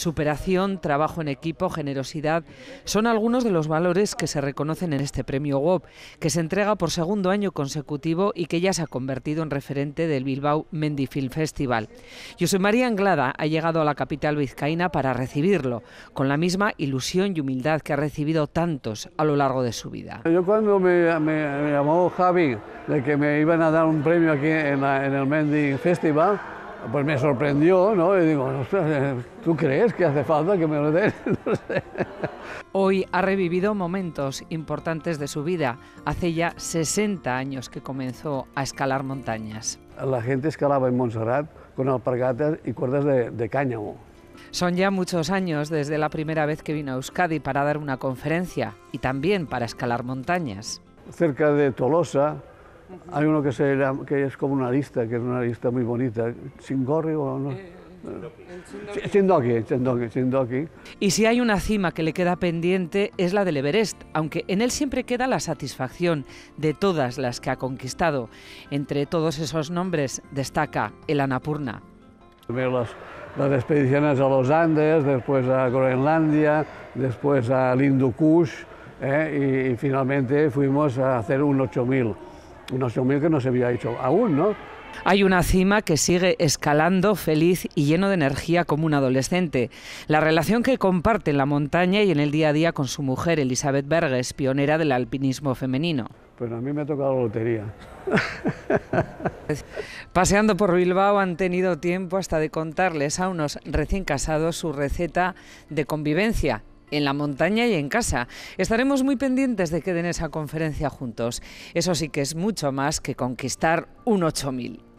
Superación, trabajo en equipo, generosidad son algunos de los valores que se reconocen en este premio WOP, que se entrega por segundo año consecutivo y que ya se ha convertido en referente del Bilbao Mendy Film Festival. José María Anglada ha llegado a la capital vizcaína para recibirlo, con la misma ilusión y humildad que ha recibido tantos a lo largo de su vida. Yo cuando me, llamó Javi de que me iban a dar un premio aquí en, en el Mendy Festival, pues me sorprendió, ¿no? Y digo, ¿tú crees que hace falta que me lo den? No sé. Hoy ha revivido momentos importantes de su vida. Hace ya 60 años que comenzó a escalar montañas. La gente escalaba en Montserrat con alpargatas y cuerdas de, de cáñamo. Son ya muchos años desde la primera vez que vino a Euskadi para dar una conferencia y también para escalar montañas. Cerca de Tolosa, hay uno que, se que es como una lista, que es una lista muy bonita. ¿Chingorri o no? Eh, Chindoki, Chindoki, Chindoki. Y si hay una cima que le queda pendiente es la del Everest, aunque en él siempre queda la satisfacción de todas las que ha conquistado. Entre todos esos nombres destaca el Anapurna. Las, las expediciones a los Andes, después a Groenlandia, después a Hindu Kush eh, y, y finalmente fuimos a hacer un 8000 unos 8.000 que no se había hecho aún, ¿no? Hay una cima que sigue escalando feliz y lleno de energía como un adolescente. La relación que comparte en la montaña y en el día a día con su mujer, Elizabeth Berges, pionera del alpinismo femenino. Pues a mí me ha tocado la lotería. Paseando por Bilbao han tenido tiempo hasta de contarles a unos recién casados su receta de convivencia en la montaña y en casa. Estaremos muy pendientes de que den esa conferencia juntos. Eso sí que es mucho más que conquistar un 8000.